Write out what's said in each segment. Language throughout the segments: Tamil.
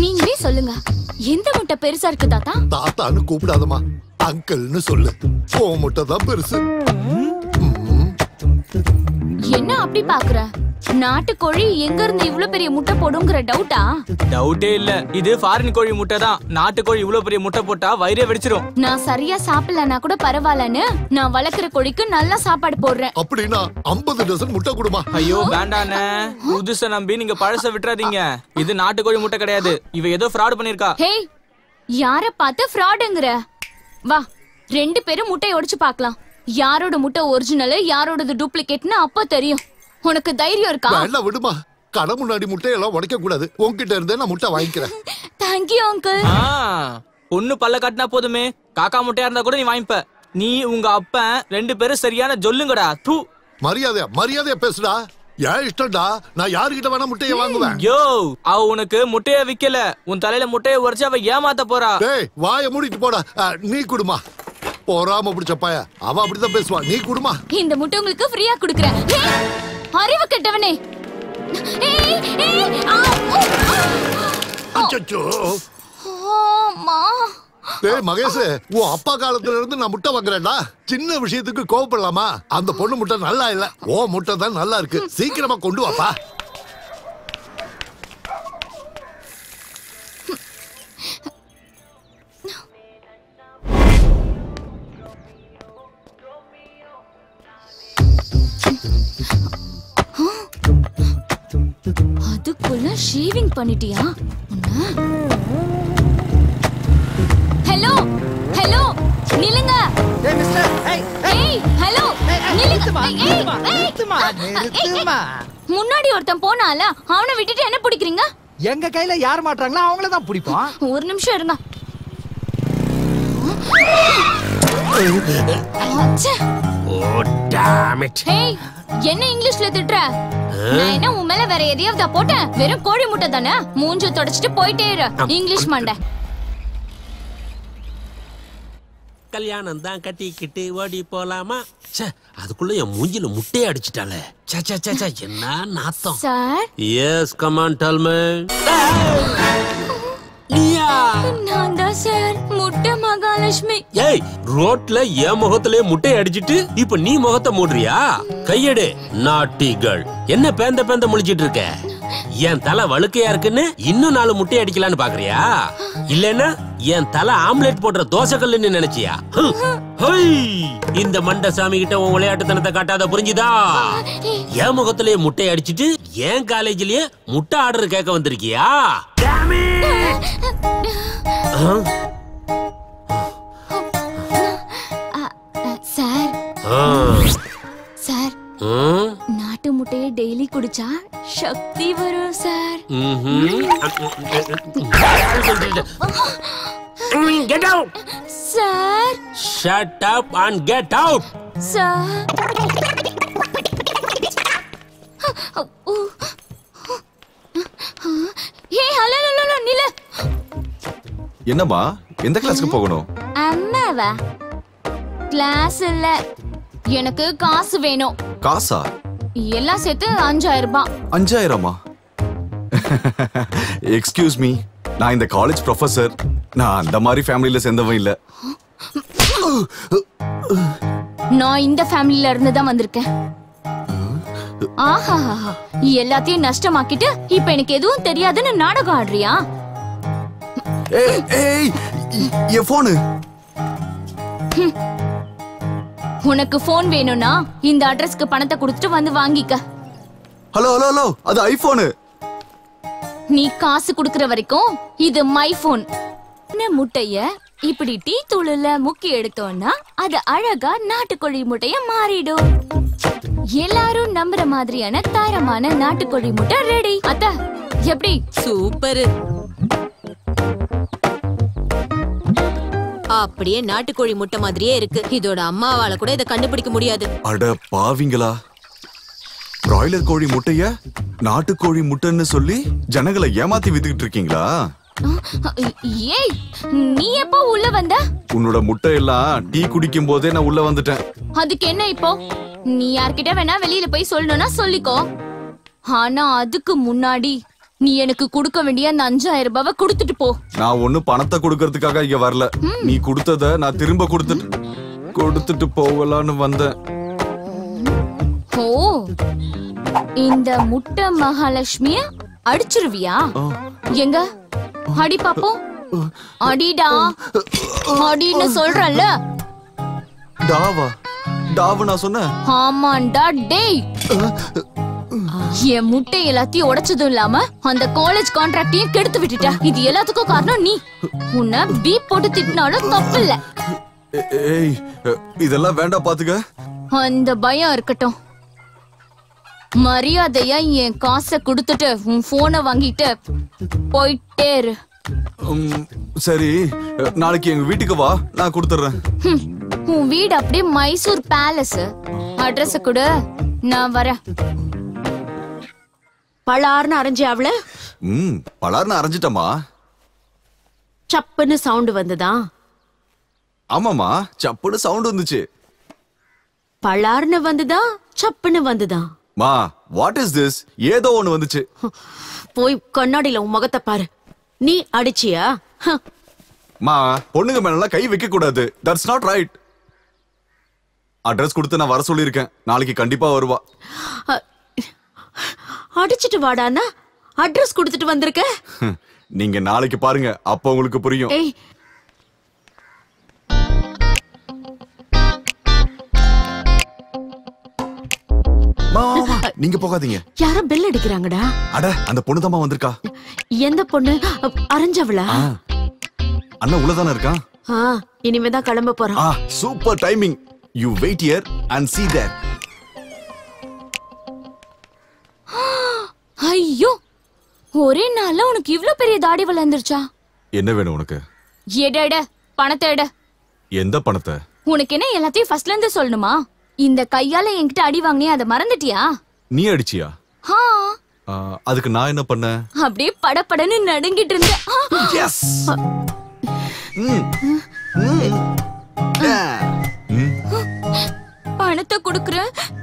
நீங்களே சொல்லுங்க. எந்த முட்டை பெருசா இருக்கு தாத்தா? தாத்தான்னு கூப்பிடாதம்மா. அங்கிள்னு சொல்லு. ஓ முட்டை தான் பெருசு. என்ன அப்படி பாக்குற நாட்டுக்கோழி எங்க இருந்து இவ்ளோ பெரிய முட்டை போடுங்கிற டவுட்டா டவுட்டே இல்ல. இது ஃபாரின் கோழி முட்டை தான் நாட்டுக்கோழி இவ்வளவு பெரிய முட்டை போட்டா வயிறே வெடிச்சிரும். நான் சரியா சாப்பிடலனா கூட பரவாயில்லன்னு நான் வளர்க்குற கோழிக்கு நல்லா சாப்பாடு போடுறேன். அப்படின்னா ஐம்பது டசன் முட்டை கொடுமா. ஐயோ வேண்டாண்ணே. புதுச நம்பி நீங்க பழச விட்டுறாதீங்க. இது நாட்டுக்கோழி முட்டை கிடையாது. இவ ஏதோ ஃப்ராட் பண்ணிருக்கா ஹே யார பார்த்து ஃப்ராடுங்கிற வா ரெண்டு பேரும் முட்டையை உடைச்சு பார்க்கலாம். யாரோட முட்டை ஒரிஜினல் யாரோடது டூப்ளிகேட்னு அப்போ தெரியும். உனக்கு தைரியம் இருக்கா? வேண்டாம் விடுமா? கடை முன்னாடி முட்டையெல்லாம் உடைக்க கூடாது உன்கிட்ட இருந்தே நான் முட்டை வாங்கிக்கிறேன். தேங்க்யூ அங்கிள் பொண்ணு பல்ல காட்டினா போதுமே. காக்கா முட்டையா இருந்தா கூட நீ வாங்கிப்ப. நீ உங்க அப்பன் ரெண்டு பேரும் சரியான ஜொல்லுங்கடா. தூ. மரியாதையா மரியாதையா பேசுடா. ஏன் இஷ்டம்டா? நான் யாருகிட்ட வேணா முட்டையை வாங்குவேன். யோ அவ உனக்கு முட்டைய விக்கல. உன் தலையில முட்டைய உடைச்சு அவ ஏமாத்த போறா. டேய் வாயை மூடிட்டு போடா. நீ குடுமா. போறாம பிடிச்ச பைய அவ அப்படிதான் பேசுவா நீ குடுமா. இந்த முட்டை உங்களுக்கு ஃப்ரீயா கொடுக்குறேன். அறிவு கெட்டவனே. மகேஷ் உன் அப்பா காலத்துல இருந்து நான் முட்டை வாங்குறேன்டா. சின்ன விஷயத்துக்கு கோவப்படலாமா? அந்த பொண்ணு முட்டை நல்லா இல்ல. ஓ முட்டை தான் நல்லா இருக்கு. சீக்கிரமா கொண்டு வாப்பா அதுக்குள்ள ஷேவிங் பண்ணிட்டியா? ஹலோ ஹலோ நில்லுங்க. ஏய் மிஸ்டர் ஏய் ஏய். ஹலோ நில்லுங்க. நிறுத்துமா ஏய், நிறுத்துமா முன்னாடி ஒருத்தன் போனால அவனை விட்டுட்டு என்ன பிடிக்கிறீங்க? எங்க கையில யார் மாட்டாங்களோ அவங்கள தான் பிடிப்போம். ஒரு நிமிஷம் இருங்க. அச்சே. ஏய், என்ன இங்கிலீஷ்ல திட்டுற? நான் என்ன உன் மேல வேற எதையாவது போட்டேன்? வெறும் கோழி முட்டை தானே? மூஞ்ச தொடச்சிட்டு போயிட்டே இரு. இங்கிலீஷ் மண்டை. கல்யாணம் தான் கட்டிக்கிட்டு ஓடி போலாமா? ச்சே அதுக்குள்ள என் மூஞ்சில முட்டையை அடிச்சிட்டாளே. ச்சே ச்சே ச்சே ச்சே, என்ன நாத்தம்? Sir? Yes come on tell me நீயா? மகாலட்சுமி ஏய் ரோட்ல என் முகத்திலே முட்டையை அடிச்சிட்டு இப்ப நீ முகத்தை மூடுறியா? கையெடு நாட்டிகள். என்ன பேந்த பேந்த முழிச்சிட்டு இருக்க? என் தலை வழுக்கையா இருக்குன்னு இன்னும் நாலு முட்டை அடிக்கலான்னு பாக்குறியா? இல்லைன்னா என் தலை ஆம்லெட் போடுற தோசை கல்லுன்னு நினைச்சியா. இந்த மண்ட சாமி கிட்ட உன் விளையாட்டுத்தனத்தை காட்டாத புரிஞ்சுதா? என் முகத்திலேயே முட்டை அடிச்சிட்டு என் காலேஜ்லயே முட்டை ஆர்டர் கேட்க வந்திருக்கியா? நாட்டு முட்டையை டெய்லி குடிச்சா சக்தி வரும் sir Get out! Sir Shut up and get out! Sir hello hello hello நில என்னம்மா எந்த கிளாஸ்க்கு போகணும்? அம்மாவா? கிளாஸ் இல்ல. எனக்கு காசு வேணும். காசா எல்லாம் சேர்த்து அஞ்சாயிரம் ரூபாய் அஞ்சாயிரமா எக்ஸ்கியூஸ் மீ நான் இந்த காலேஜ் ப்ரொஃபசர் நான் அந்த மாதிரி ஃபேமிலியில சேர்ந்தவன் இல்ல நான் இந்த ஃபேமிலில இருந்து தான் வந்திருக்கேன் ஆஹா எல்லாத்தையும் நஷ்டமாக்கிட்டு இப்ப எனக்கு எதுவும் தெரியாதுன்னு நாடகம் ஆடுறியா ஏய் ஏய் என் போனு உனக்கு போன் வேணும்னா இந்த அட்ரஸ்க்கு பணத்தை கொடுத்துட்டு வந்து வாங்கிக்க. ஹலோ ஹலோ ஹலோ அது ஐபோனு நீ காசு குடுக்கற வரைக்கும் இது மை போன் முட்டைய இப்படி டீ தூளுல முக்கி எடுத்தோம்னா அது அழகா நாட்டுக்கோழி முட்டைய மாறிடும். எல்லாரும் நம்புற மாதிரியான தரமான நாட்டுக்கோழி முட்டை ரெடி அத்த எப்படி? சூப்பர். அப்படியே நாட்டுக்கோழி முட்டை மாதிரியே இருக்கு. இதோட அம்மாவால கூட இதை கண்டுபிடிக்க முடியாது. அட பாவிங்களா. பிராய்லர் கோழி முட்டைய நாட்டுக்கோழி முட்டைன்னு சொல்லி ஜனங்களை ஏமாத்தி வித்துக்கிட்டு இருக்கீங்களா? ஏய் நீ எப்போ உள்ள வந்த? உன்னோட முட்டையெல்லாம் டீ குடிக்கும் போதே நான் உள்ள வந்துட்டேன். அதுக்கு என்ன இப்போ? நீ யார்கிட்ட வேணா வெளியில போய் சொல்லணும்னா சொல்லிக்கோ. ஆனா அதுக்கு முன்னாடி நீ எனக்கு கொடுக்க வேண்டிய அந்த அஞ்சாயிரம் ரூபாவை கொடுத்துட்டு போ. நான் ஒண்ணு பணத்தை கொடுக்கறதுக்காக இங்க வரல. நீ கொடுத்தத நான் திரும்ப கொடுத்துட்டு கொடுத்துட்டு போகலான்னு வந்தேன். ஓ இந்த முட்டை மகாலட்சுமிய அடிச்சிருவியா? எங்க? அடி பாப்போம். அடிடா. அடின்னு சொல்றல்ல. டாவா. டாவு நான் சொன்னேன். ஆமாண்டா டேய். என் முட்டை எல்லாத்தையும் உடைச்சதும் இல்லாம அந்த காலேஜ் கான்ட்ராக்டையும் கெடுத்து விட்டுட்ட. இது எல்லாத்துக்கும் காரணம் நீ. உன்னை பீப் போட்டு திட்டினாலும் தப்பு இல்ல. ஏய் இதெல்லாம் வேண்டாம் பாத்துக்க. அந்த பயம் இருக்கட்டும். மரியாதையா என் காசை கொடுத்துட்டு உன் போனை வாங்கிட்டு போயிட்டே இரு. சரி. நாளைக்கு எங்க வீட்டுக்கு வா. நான் கொடுத்துட்றேன். ஹம், உன் வீடு அப்படியே மைசூர் பேலஸ் அட்ரஸ் கொடு. நான் வரேன். பலார்னு அரைஞ்சி அவள? ம் பலார்னு அரைஞ்சிட்டமா சப்புன்னு சவுண்ட் வந்ததா? ஆமாமா சப்புன்னு சவுண்ட் வந்துச்சு. பலார்னு வந்துதா சப்புன்னு வந்துதா? மா வாட் இஸ் திஸ் ஏதோ ஒண்ணு வந்துச்சு. போய் கண்ணாடியில உன் முகத்தை பாரு. நீ அடிச்சியா? மா பொண்ணுங்க மேலாம் கை வைக்க கூடாது தட்ஸ் நாட் ரைட் அட்ரஸ் கொடுத்து நான் வர சொல்லியிருக்கேன். நாளைக்கு கண்டிப்பா வருவா. அடிச்சிட்டு வாடான்னா அட்ரஸ் கொடுத்துட்டு வந்திருக்க? நீங்க நாளைக்கு பாருங்க அப்ப உங்களுக்கு புரியும். நீங்க போகாதீங்க. யாரோ பெல் அடிக்கிறாங்கடா. அட அந்த பொண்ணு தாமா வந்திருக்கா. எந்த பொண்ணு? அரைஞ்சவளா? ஆ, அண்ணன் உள்ளதானே இருக்கான்? ஆ இனிமேதான் கிளம்ப போறான். Super timing you wait here and see there ஐயோ ஒரே நாள்ல உனக்கு இவ்ளோ பெரிய தாடி வளர்ந்துருச்சா? என்ன வேணும் உனக்கு? எட எட பணத்தை எட. எந்த பணத்தை? உனக்கு என்ன எல்லாத்தையும் ஃபர்ஸ்ட்ல இருந்து சொல்லணுமா? இந்த கையால என்கிட்ட அடி வாங்கினியே அதை மறந்துட்டியா? நீ அடிச்சியா? அதுக்கு நான் என்ன பண்ணேன் அப்படியே படபடன்னு நடுங்கிட்டு இருந்த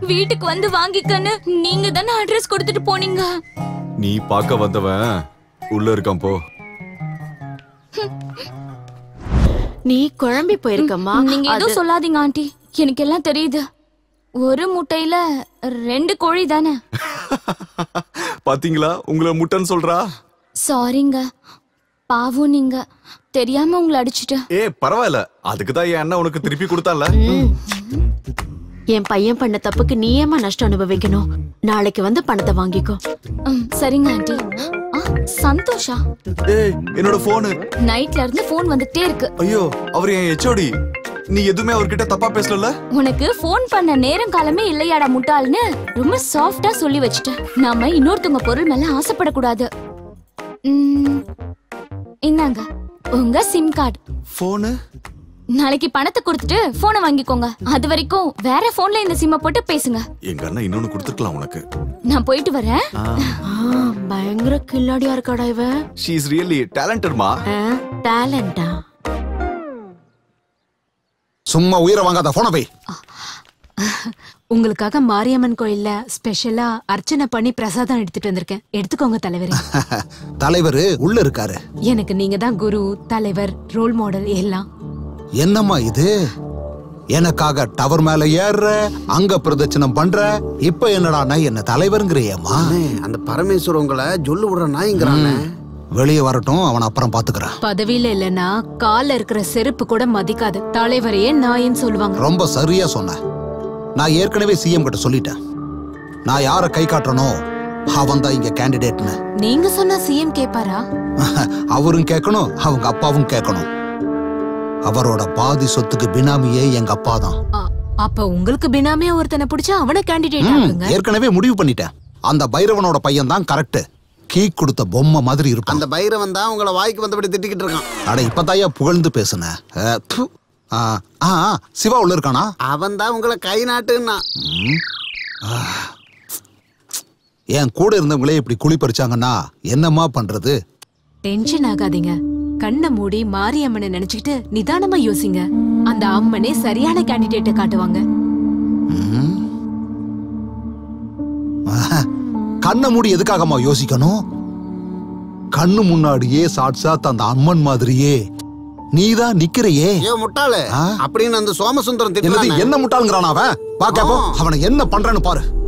வீட்டுக்கு வந்து வாங்கிக்கன்னு நீங்க தானே அட்ரஸ் கொடுத்துட்டு போனீங்க? நீ பார்க்க வந்தவன் உள்ள இருக்கான் போ. நீ குழம்பி போயிருக்கம்மா. நீங்க எதுவும் சொல்லாதீங்க ஆண்டி. எனக்கு எல்லாம் தெரியுது. ஒரு முட்டையில ரெண்டு கோழி தானே. பாத்தீங்களா? உங்களை முட்டைன்னு சொல்றா. சாரிங்க பாவம் நீங்க. தெரியாம உங்களை அடிச்சிட்டேன். ஏ பரவாயில்ல. அதுக்கு தான் என் அண்ணன் உனக்கு திருப்பி கொடுத்தான்ல. என் பையன் பண்ண தப்புக்கு நீ ஏமா நஷ்டம் அனுபவிக்கணும். நாளைக்கு வந்து பணத்தை வாங்கிக்கோ. சரிங்க ஆண்டி. ஆ, சந்தோஷா? ஏய் என்னோட போனு நைட்ல இருந்து போன் வந்துட்டே இருக்கு. ஐயோ அவர் என் ஹெச்ஓடி நீ எதுவுமே அவர்கிட்ட தப்பா பேசல உனக்கு ஃபோன் பண்ண நேரம் காலமே இல்லையாடா முட்டாள்னு ரொம்ப சாஃப்டா சொல்லி வச்சுட்டேன். நாம இன்னொருத்தவங்க பொருள் மேல ஆசைப்படக்கூடாது. ம், இந்தாங்க. உங்க சிம் கார்டு. போனு நாளைக்கு பணத்தை கொடுத்துட்டு போனை வாங்கிக்கோங்க. அது வரைக்கும் வேற போன்ல இந்த சிம்ம போட்டு பேசுங்க. எங்க அண்ணன் இன்னொன்னு கொடுத்துருக்கலாம் உனக்கு. நான் போயிட்டு வரேன். ஆ, பயங்கர கில்லாடியா இருக்காடா இவ. ஷீ இஸ் ரியலி டேலண்டட்மா டேலண்டா சும்மா உயிரை வாங்காத போன போய் உங்களுக்காக மாரியம்மன் கோயில்ல ஸ்பெஷலா அர்ச்சனை பண்ணி பிரசாதம் எடுத்துட்டு வந்திருக்கேன். எடுத்துக்கோங்க தலைவரே. தலைவர் உள்ள இருக்காரு. எனக்கு நீங்க தான் குரு தலைவர் ரோல் மாடல் எல்லாம். என்னம்மா இது? எனக்காக டவர் மேல ஏறுற அங்க பிரதட்சணம் பண்ற இப்ப என்னடா என்ன தலைவருங்கிறியம்மா? அந்த பரமேஸ்வரன் உங்களை ஜொல்லு விடுற நாய்ங்கிறானே. வெளியே வரட்டும் அவன் அப்புறம் பாத்துக்கிறேன். பதவியில இல்லனா கால்ல இருக்கிற செருப்பு கூட மதிக்காது. தலைவரையே நாயின்னு சொல்லுவாங்க. ரொம்ப சரியா சொன்ன. நான் ஏற்கனவே சிஎம் கிட்ட சொல்லிட்டேன். நான் யார கை காட்டுறனோ அவன் தான் இங்க கேண்டிடேட்னு நீங்க சொன்னா சிஎம் கேப்பாரா? அவரும் கேட்கணும் அவங்க அப்பாவும் கேட்கணும் அவரோட பாதி சொத்துக்கு பினாமியே எங்க அப்பா தான் அப்ப உங்களுக்கு பினாமியா ஒருத்தனை பிடிச்சா அவனை கேண்டிடேட் ஆகுங்க ஏற்கனவே முடிவு பண்ணிட்டேன். அந்த பைரவனோட பையன் தான் கரெக்ட் கீ கொடுத்த பொம்மை மாதிரி இருப்பான் அந்த பைரவன் தான் உங்களை வாய்க்கு வந்தபடி திட்டிக்கிட்டு இருக்கான். அட இப்பதாயா புகழ்ந்து பேசுன? ஆ, சிவா உள்ள இருக்கானா? அவன் தான் உங்களை கை நாட்டுன்னா. என் கூட இருந்தவங்களே இப்படி குழி பறிச்சாங்கன்னா என்னம்மா பண்றது? டென்ஷன் ஆகாதீங்க. கண்ணை மூடி மாரியம்மனை நினைச்சுக்கிட்டு நிதானமா யோசிங்க. அந்த அம்மனே சரியான கேண்டிடேட்டை காட்டுவாங்க. ஆஹ், கண்ணை மூடி எதுக்காகம்மா யோசிக்கணும்? கண்ணு முன்னாடியே சாட்சாத் அந்த அம்மன் மாதிரியே. நீதான் நிக்கிறையே. ஏ முட்டாளு. ஆ? அப்படின்னு அந்த சோமசுந்தரம் என்ன முட்டாளுங்கிறான் அவன்? பா கேப்போம். அவனை என்ன பண்றான்னு பாரு.